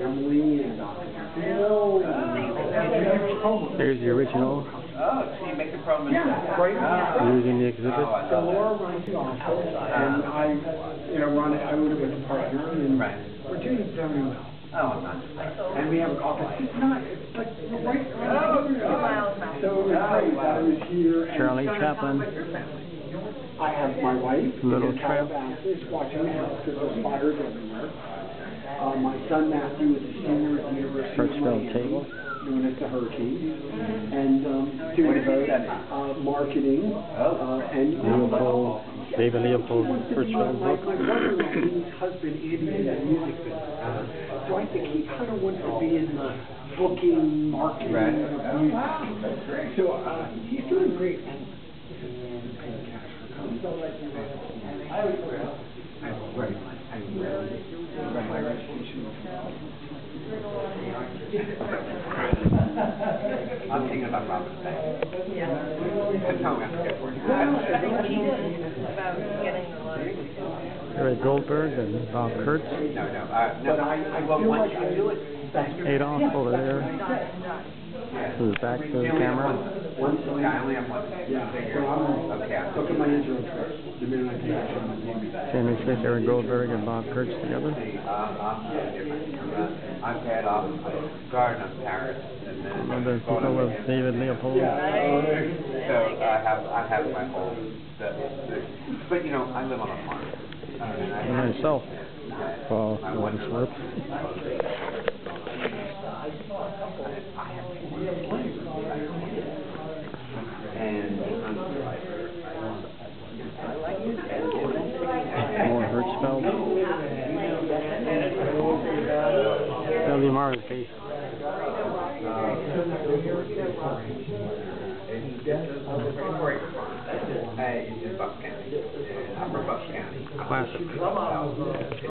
family and Dr. There's the original, Oh, so you make the problem. Yeah, right. using the exhibit. Oh, So. Laura runs the office, and I, you know, run it, I would have been a partner, and Right. we're doing very well. Oh, nice. And we have a office, it's not, it's like, right Oh, around the corner. So it was great, that I was here. Charlie Chaplin. I have my wife, Little. Calabasas, watching the house, because there's fires everywhere. Uh, my son Matthew is a senior at the University of Miami, table. doing it to Hurricanes, and, um, doing is he both, studying? uh, marketing, Oh. uh, and. Leopold, David Leopold Wants to be book. My brother-in-law, his husband, Andy, is in music business. So I think he kind of wants to be in the booking, marketing Right. of music. So, uh, he's doing great. And this is paying cash for coming. I, right, I really, right, my education. I'm thinking about Robin Bank. Yeah. That's how we have to get for you. I think he's about getting the lottery. Ray Goldberg and Bob Kurtz. No, no, uh, no, But I, I well, feel once you I do it, Adolph over there. To the back of the camera. Once a yeah, I only have one. Yeah, so I'm, Okay. I- look at my intro trips, the minute I take action on. Sammy Smith, Eric Goldberg, and Bob Kurtz together. See, uh, I'm different. Uh, I've had off Garden of Paris and then. Remember people with David Leopold? So I have, I have my whole, the, the, but you know, I live on a farm. Uh, and I And myself. Paul I Wardensworth. And. More Hirschfeld. W. Marvin's case. Hey, it's in Bucks County, upper Bucks County. Classic.